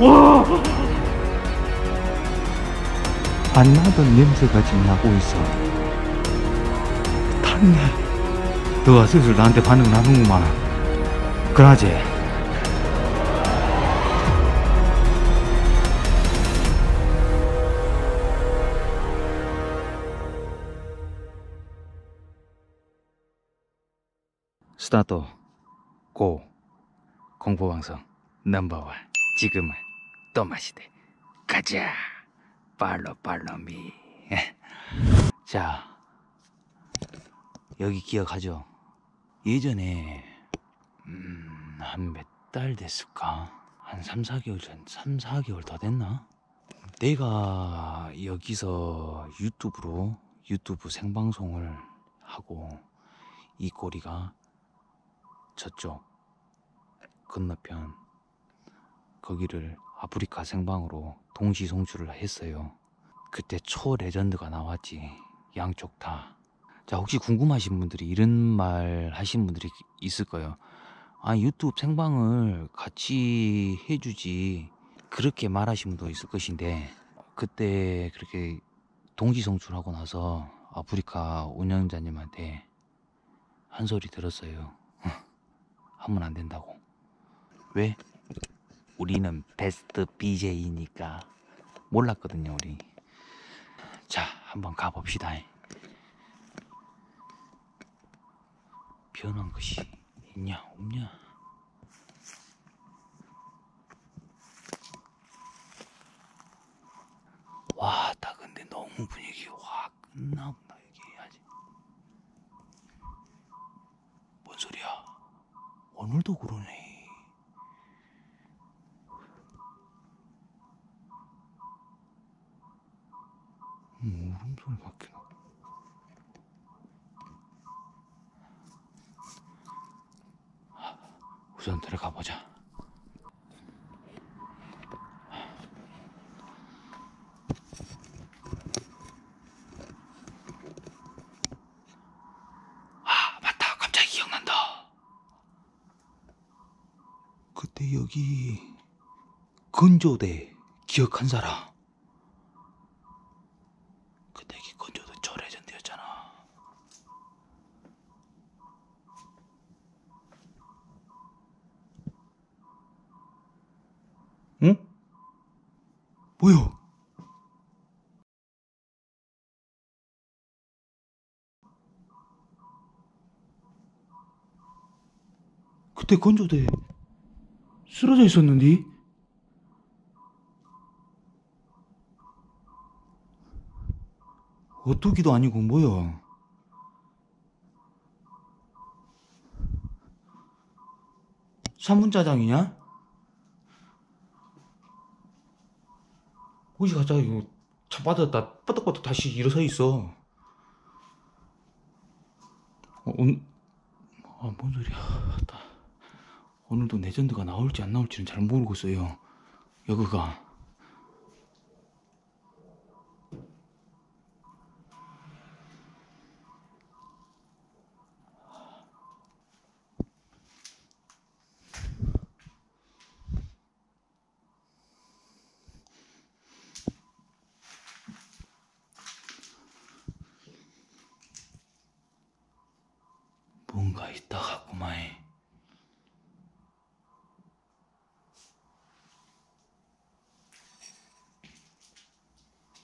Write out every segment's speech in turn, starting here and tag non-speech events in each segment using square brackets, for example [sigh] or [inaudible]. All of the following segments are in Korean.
와! 안 나던 냄새가 지금 나고 있어. 탔네. 너가 슬슬 나한테 반응 나는구만. 그러지? 스타트 고 공포방송 넘버원. 지금은 또 마시대. 가자. 팔로 팔로미. [laughs] 자 여기 기억하죠? 예전에 음, 한 몇 달 됐을까? 한 3, 4개월 전 3, 4개월 더 됐나? 내가 여기서 유튜브로 유튜브 생방송을 하고 이 꼬리가 저쪽 건너편 거기를 아프리카 생방으로 동시 송출을 했어요. 그때 초 레전드가 나왔지. 양쪽 다. 자, 혹시 궁금하신 분들이 이런 말 하신 분들이 있을 거예요. 아, 유튜브 생방을 같이 해주지. 그렇게 말하신 분도 있을 것인데, 그때 그렇게 동시 송출하고 나서 아프리카 운영자님한테 한 소리 들었어요. [laughs] 하면 안 된다고. 왜? 우리는 베스트 BJ니까 몰랐거든요, 우리. 자, 한번 가봅시다. 변한 것이 있냐, 없냐? 와, 나 근데 너무 분위기 확 끝나본다, 여기 아직. 뭔 소리야? 오늘도 그러네. 음, 울음소리 밖에 나. 우선 들어가 보자. 아, 맞다. 갑자기 기억난다. 그때 여기 건조대 기억한 사람? 그때 이 건조대 저 레전드였잖아. 응? 뭐야? 그때 건조대 쓰러져 있었는데? 어뚜기도 아니고 뭐야? 삼분짜장이냐? 어디 가자 이거 차 빠졌다 뻗덕뻗덕 다시 일어서 있어 어, 온... 아, 뭔 소리야 나... 오늘도 레전드가 나올지 안 나올지는 잘 모르겠어요. 여기가. 뭔가 있다 같구만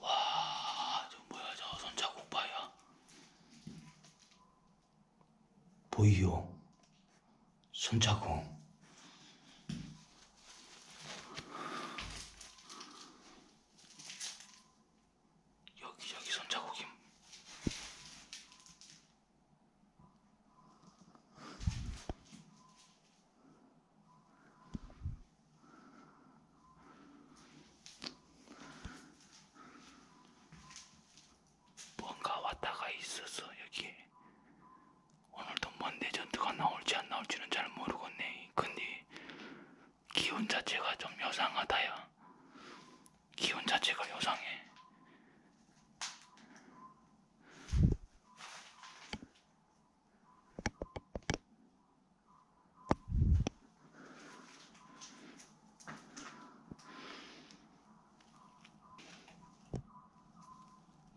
와, 저 뭐야 저 손자국 봐요 보이요. 손자국 요상하다야. 기운 자체가 요상해.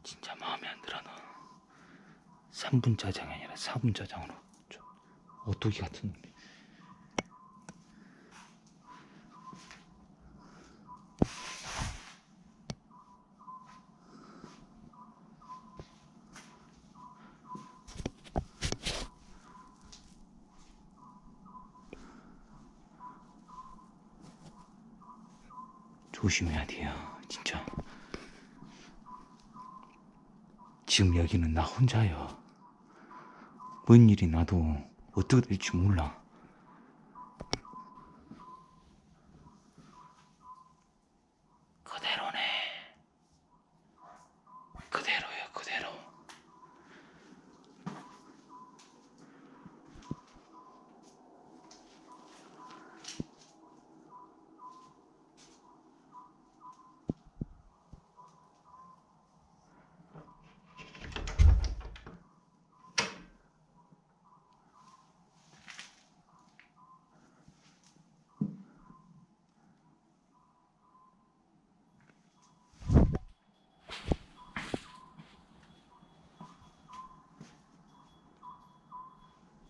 진짜 마음에 안 들어 너 3분 짜장이 아니라 4분 짜장으로 좀 오뚜기 같은 놈이 조심해야 돼요 진짜. 지금 여기는 나 혼자요. 뭔 일이 나도 어떻게 될지 몰라 그대로네 그대로요 그대로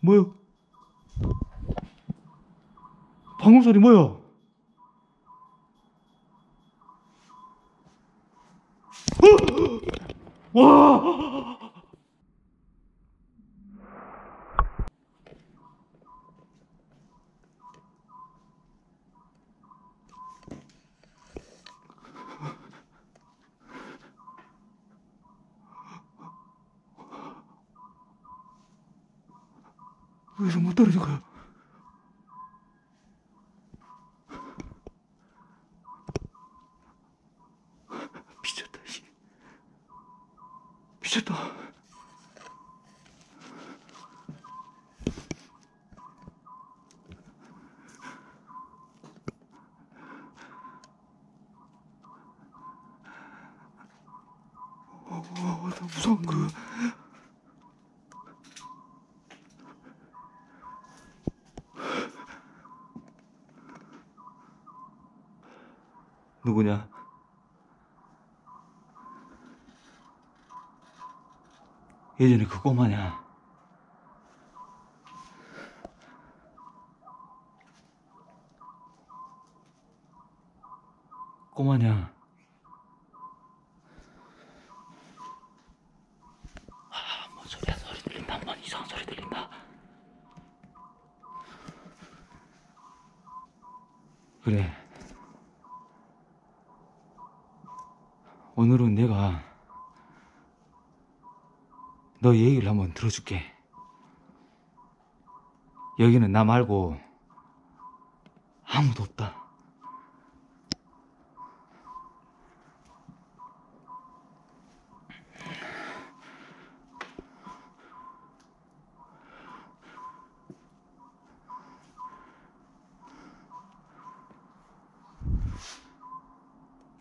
뭐야? 방금 소리 뭐야? 어! 와! 여기서 못 떨어질 거야. 미쳤다, 씨. 미쳤다. 어, 어, 나 무서운 그. 누구냐? 예전에 그 꼬마냐? 꼬마냐? 아, 뭔 소리야? 소리 들린다. 뭔 이상한 소리 들린다. 그래. 오늘은 내가 너 얘기를 한번 들어줄게. 여기는 나 말고 아무도 없다.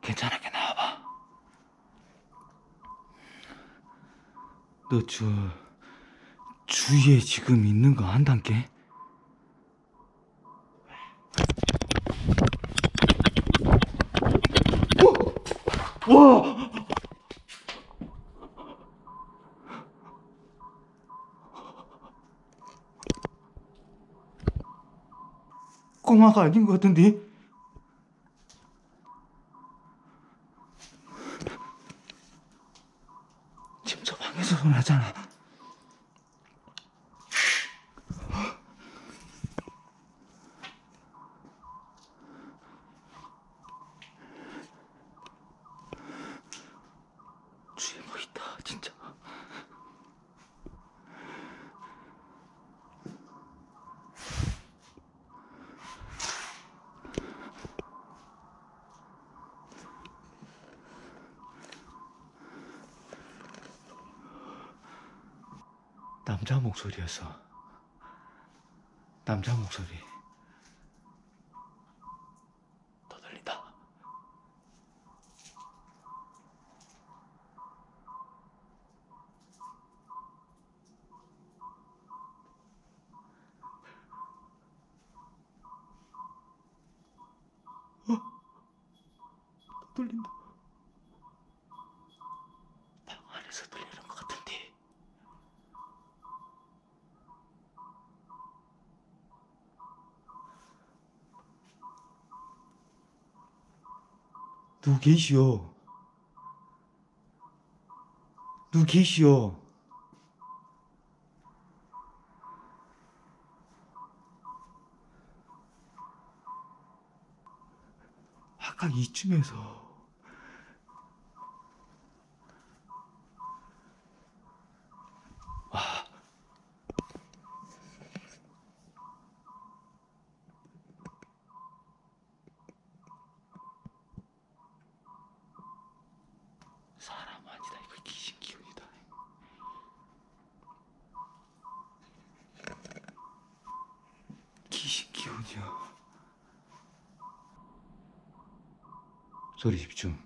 괜찮게 나와봐. 너 저 주위에 지금 있는 거 안단께? 와! 와! 꼬마가 아닌 것 같은데? 지금 저 방에서 소리 나잖아. 주위에 뭐 있다, 진짜. 남자 목소리였어. 남자 목소리. 더 들린다. 어? 더 들린다. 방 안에서 들리는 것 같은데. 누구 계시오? 누구 계시오? 아까 이쯤에서 사람 아니다 이거 귀신 기운이다 귀신 기운이야 소리 집중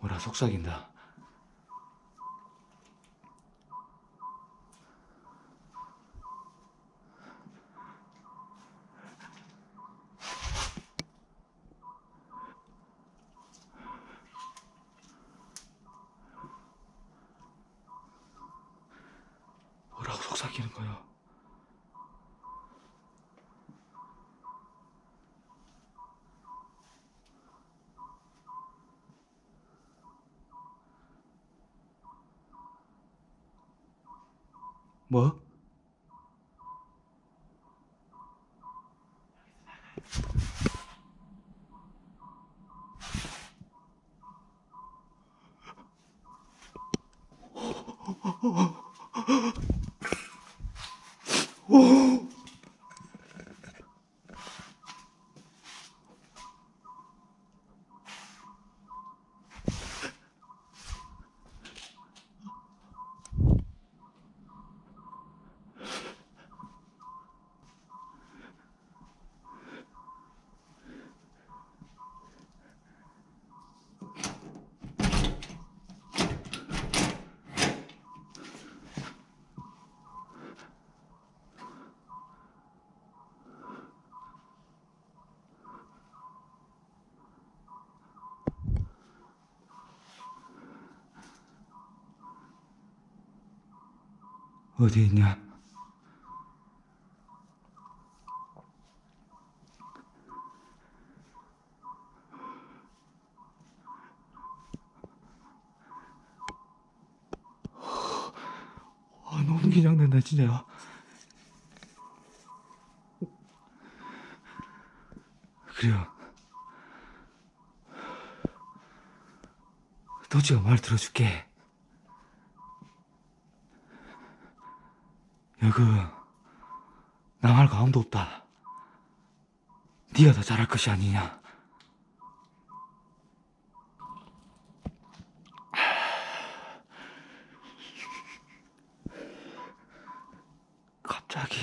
뭐라 속삭인다 뭐라고 속삭이는 거야 뭐? 어디 있냐? 아, 너무 긴장된다, 진짜. 그래요. 도지가 말 들어줄게. 여 그 나 말고 아무도 없다. 네가 더 잘할 것이 아니냐. 갑자기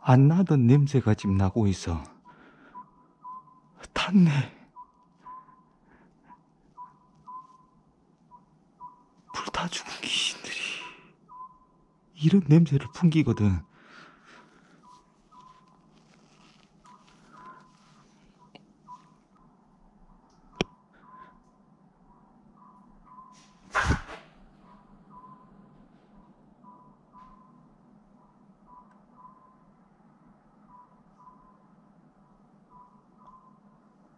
안 나던 냄새가 지금 나고 있어. 탔네. 불타 죽은 귀신들이 이런 냄새를 풍기거든.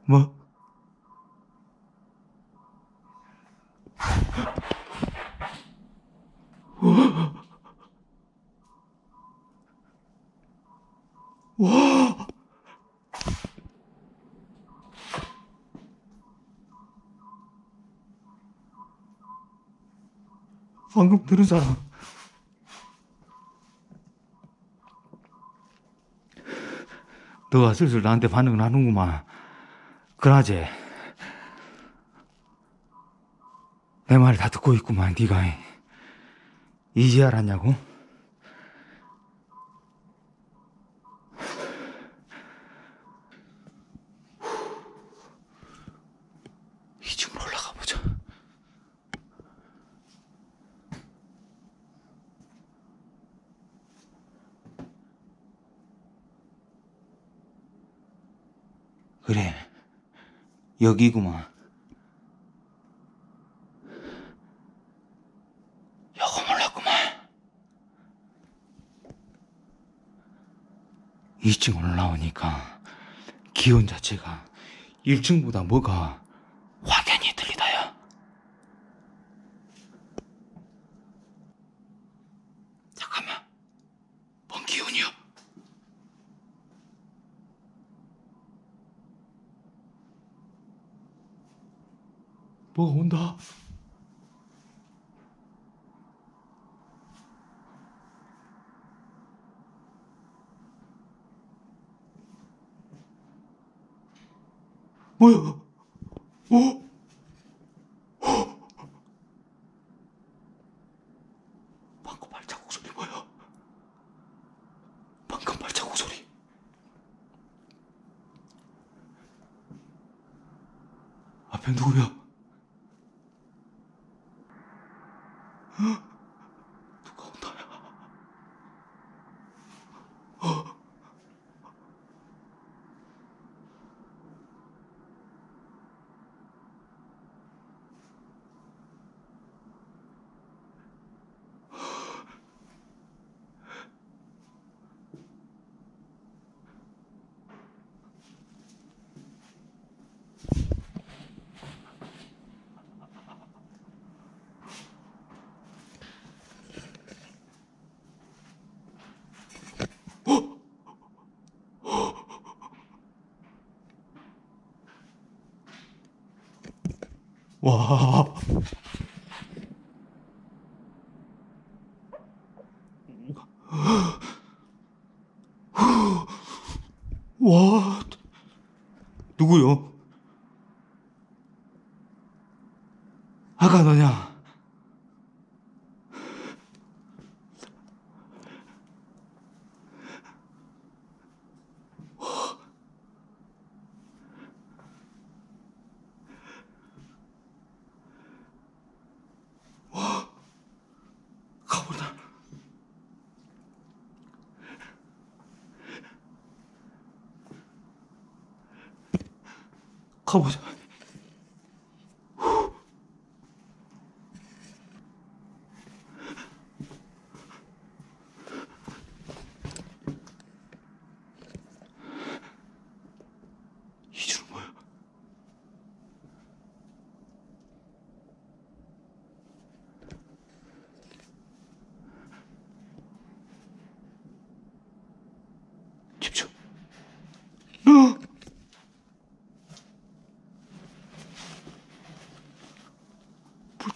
뭐? 와! 방금 들은 사람. 너가 슬슬 나한테 반응을 하는구만. 그나제. 내말 다 듣고 있구만, 네가. 이제 알았냐고? 이층으로 올라가 보자. 그래, 여기구만. 여거 몰랐구만. 2층 올라오니까 기온 자체가 1층보다 뭐가 확연히 들리다야. 잠깐만. 뭔 기운이요? 뭐가 온다. 뭐야? 어? 방금 발자국 소리 뭐야? 방금 발자국 소리. 앞에 누구야? 어? 누가 온다야? 와. 와. 누구요? 아가 너냐? 가보자. 가보자. 이 줄은 뭐야? 집중. 어!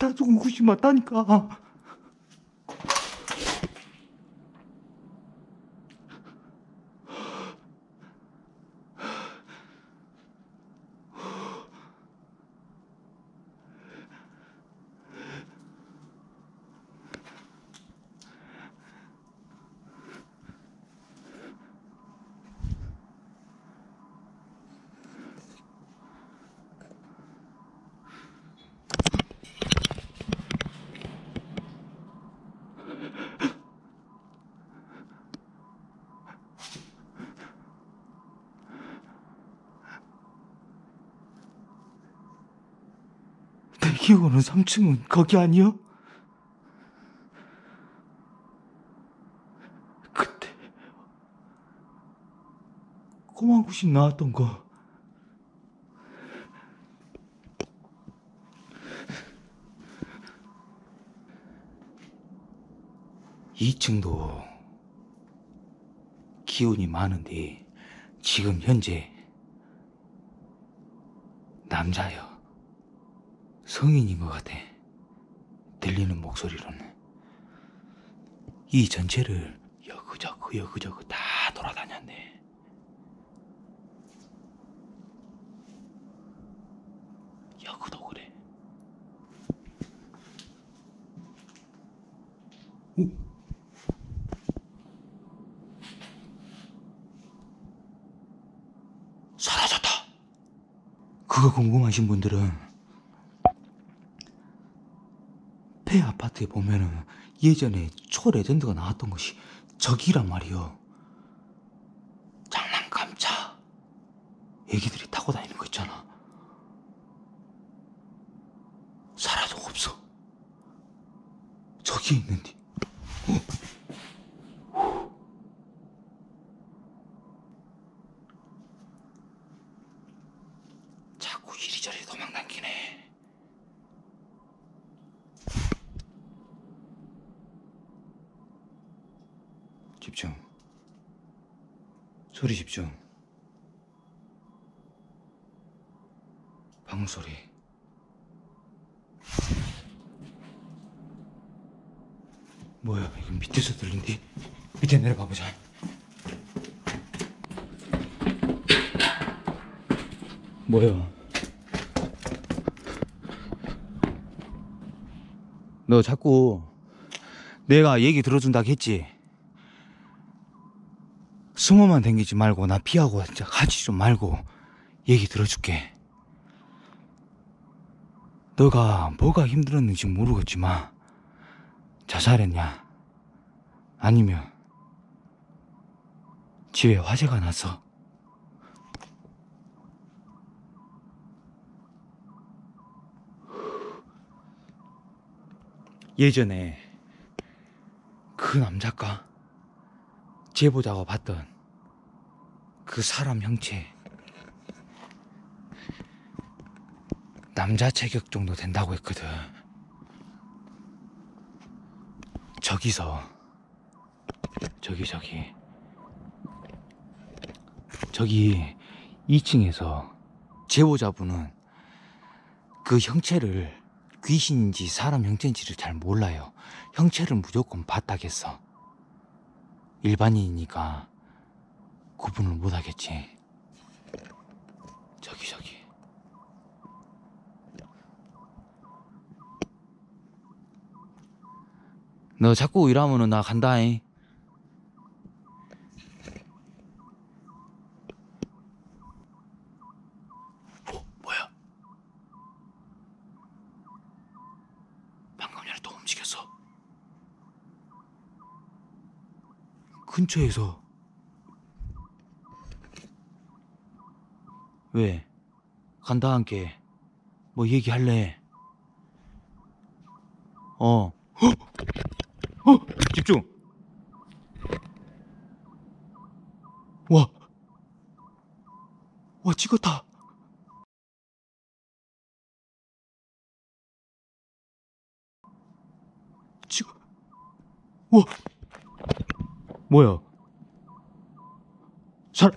불타 죽은 곳이 맞다니까. 내 기억으로는 3층은 거기 아니여? 그때 꼬마 구신 나왔던 거 2층도 기운이 많은데 지금 현재 남자요. 성인인 것 같아. 들리는 목소리로는. 이 전체를 여그저그 여그저그 다 돌아다녔네. 여그도 그래. 오. 사라졌다. 그거 궁금하신 분들은 폐 아파트에 보면은 예전에 초레전드가 나왔던 것이 저기란 말이요. 장난감차. 애기들이 타고 다니는 거 있잖아. 사라져 없어. 저기 있는데. 집중. 소리 집중. 방울 소리. 뭐야, 이거 밑에서 들린디? 밑에 내려가 보자. 뭐야? 너 자꾸 내가 얘기 들어준다고 했지? 숨어만 댕기지 말고 나 피하고 하지 좀 말고 얘기 들어줄게. 너가 뭐가 힘들었는지 모르겠지만 자살했냐? 아니면 집에 화재가 나서 예전에 그 남자가 제보자가 봤던 그 사람 형체 남자 체격 정도 된다고 했거든. 저기서 저기 저기 저기 2층에서 제보자분은 그 형체를 귀신인지 사람 형체인지를 잘 몰라요. 형체를 무조건 봤다겠어. 일반인이니까 구분을 못하겠지. 저기 저기. 너 자꾸 이러면은 나 간다잉. 어, 뭐야? 방금 전에 또 움직였어. 근처에서 왜? 간다 함께 뭐 얘기할래? 어. 어, 어, 집중. 와, 와 찍었다. 찍어. 와, 뭐야? 살.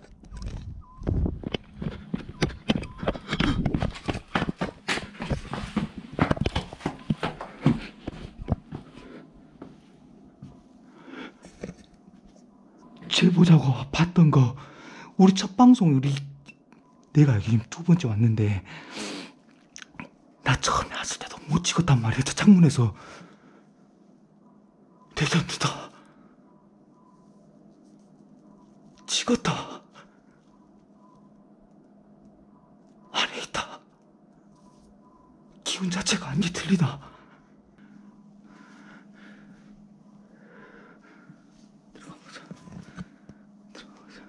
제보자고 봤던 거 우리 첫 방송 우리 내가 여기 두 번째 왔는데 나 처음에 왔을 때도 못 찍었단 말이야 저 창문에서 대전이다 찍었다. 안에 있다. 기운 자체가 안개 들리다. 들어가보자 들어가보자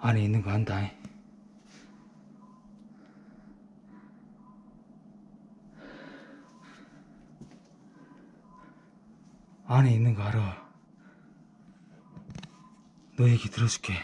안에 있는 거 안다. 안에 있는 거 알아 너 얘기 들어줄게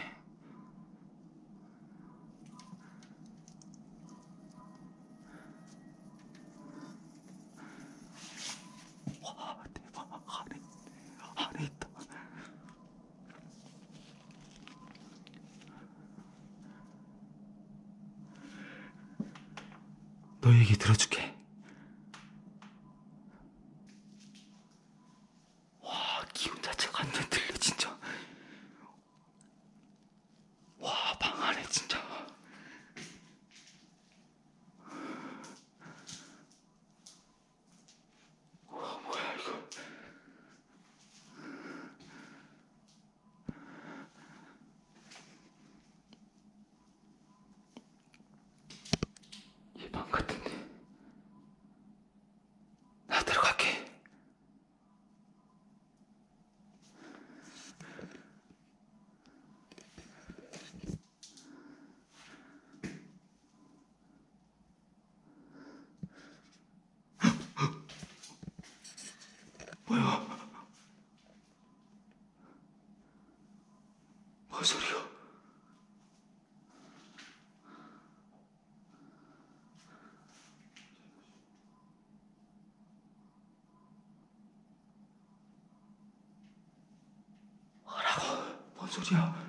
什么声音？啊？什么声音？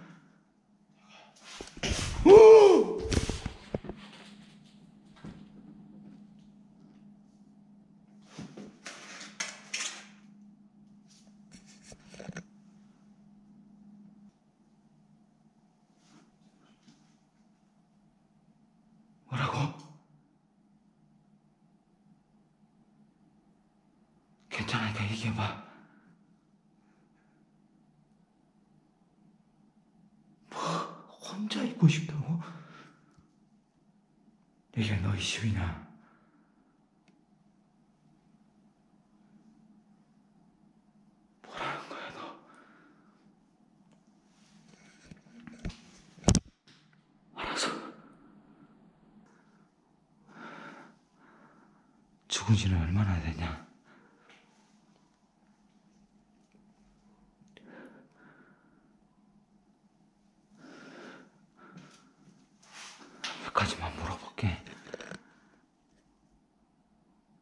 괜찮으니까 얘기해봐. 뭐, 혼자 있고 싶다고? 이게 너의 시위냐? 뭐라는 거야, 너? 알았어. 죽은 지는 얼마나 됐냐? 몇 가지만 물어볼게.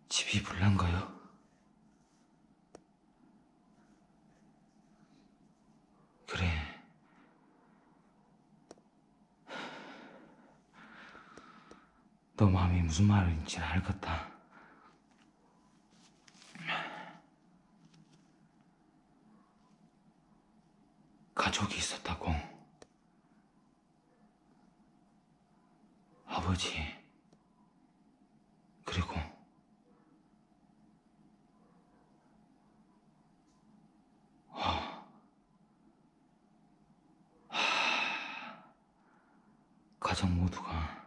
집이 불난가요? 그래. 너 마음이 무슨 말인지 알겠다. 가족이 있었다고. 아버지. 그리고 아. 하. 가족 모두가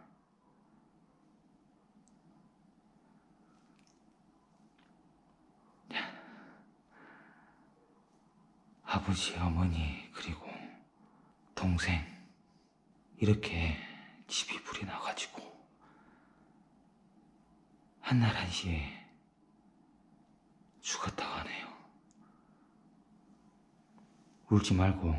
아버지, 어머니, 그리고 동생 이렇게 집이 불이 나가지고 한날 한시에 죽었다고 하네요. 울지 말고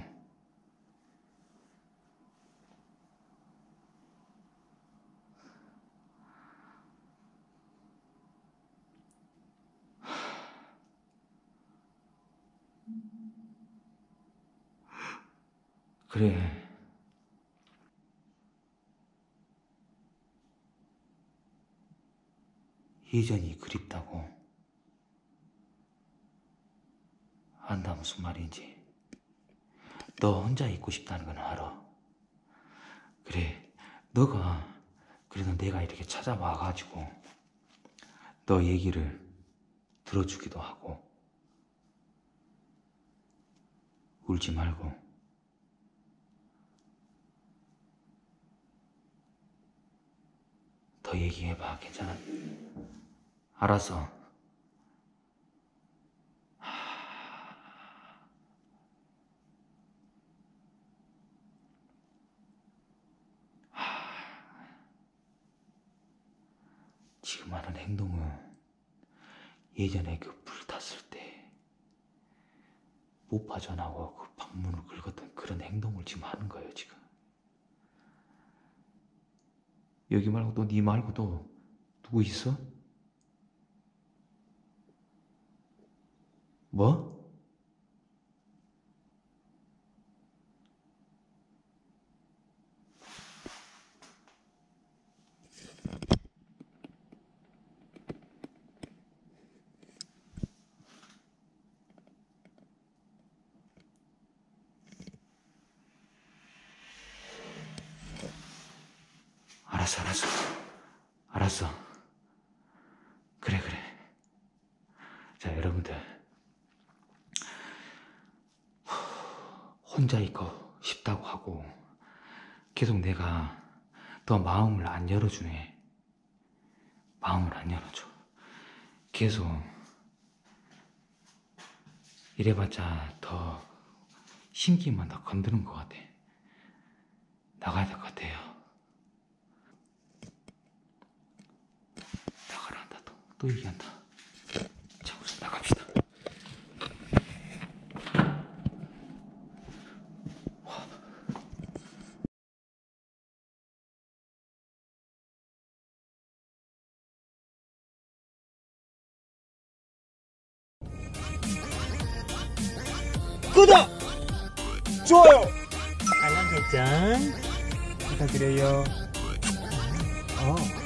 그래. 예전이 그립다고. 안다 무슨 말인지. 너 혼자 있고 싶다는 건 알아. 그래, 너가 그래도 내가 이렇게 찾아와가지고 너 얘기를 들어주기도 하고 울지 말고 더 얘기해봐, 괜찮아? 알았어. 지금 하는 행동은 예전에 그 불 탔을 때 못 빠져나오고 그 방문을 긁었던 그런 행동을 지금 하는 거예요, 지금. 여기 말고 또 네 말고 또 누구 있어? 뭐? 알았어, 알았어. 알았어. 그래, 그래. 자, 여러분들. 혼자 있고 싶다고 하고, 계속 내가 더 마음을 안 열어주네. 마음을 안 열어줘. 계속 이래봤자 더 심기만 더 건드는 것 같아. 나가야 될 것 같아요. 나가란다 또, 또 얘기한다. 자, 우선 나갑시다. 설정 부탁드려요. 어.